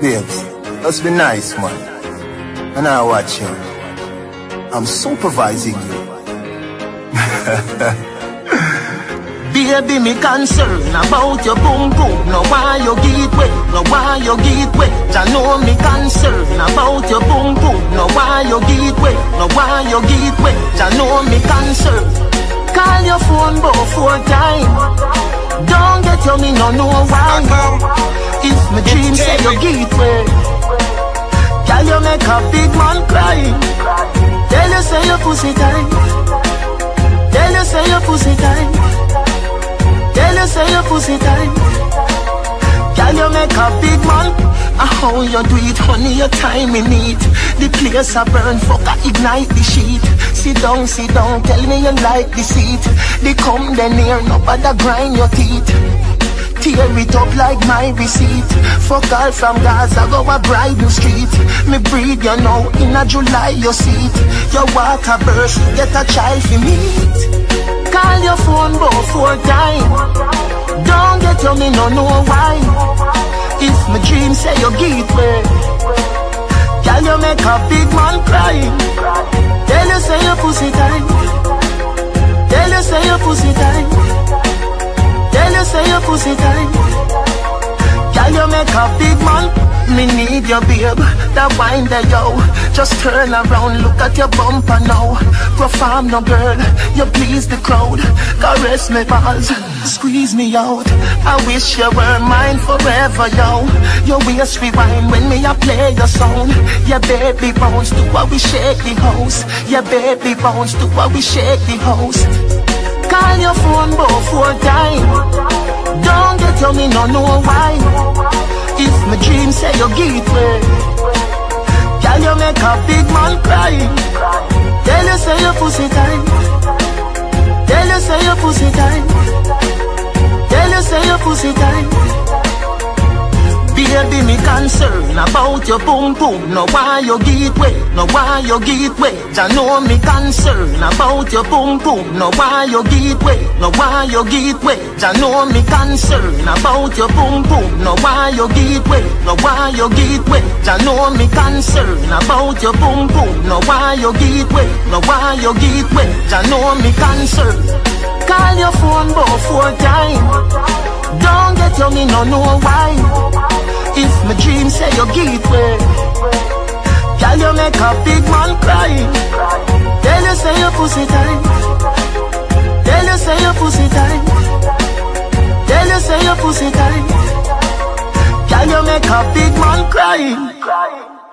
Babes, let's be nice, man. And I watch you. I'm supervising you. Baby, me concern about your boom boom. No why you get wet, no why you get wet. I know me concern about your boom boom. No why you get wet, no why you get wet. I know me concern. Call your phone both four times. Don't get you me no know why. If my you get wet, girl you make a big man cry. Tell you say your pussy tight. Tell you say your pussy tight. Tell you say your pussy tight. Girl, you make a big man. How you do it, honey, your time in it. The place a burn, fuck, I ignite the sheet. Sit down, sit down, tell me you like the seat. They come then near, no bother grind your teeth. Tear it up like my receipt. Fuck all from Gaza, go a bridal street. Me breathe, you know, in a July you see it. Your water burst, you get a child for meet. Call your phone both four times. Don't get you me no know why. If my dream say you get way, girl you make a big pussy tight. Girl you make a big man. Me need your babe, that wine there yo. Just turn around, look at your bumper now. Perform no girl, you please the crowd. Caress me balls, squeeze me out. I wish you were mine forever yo. Your waist rewind when me a play your song. Yeah baby bounce to what we shake the house. Yeah baby bounce to what we shake the house. Call your phone four me no know why? If my dream say you get way Girl, you make a big man cry. Tell you say your pussy tight. Tell you say your pussy tight. Tell you say your pussy tight Baby, me concern about your boom boom. No why you get wet, no why you get wet I know me concern about your boom boom. No why you get wet, no why you get wet I know me concern about your boom boom. No why you get wet, no why you get wet I know me concern about your boom boom. No why you get wet, no why you get wet I know me concern Call your phone both four times. Don't get you me no know why if my dream say you get way. Girl, you make a big man cry. Tell you say your pussy tight. Tell you say your pussy tight. Tell you say your pussy tight. Girl, you make a big man cry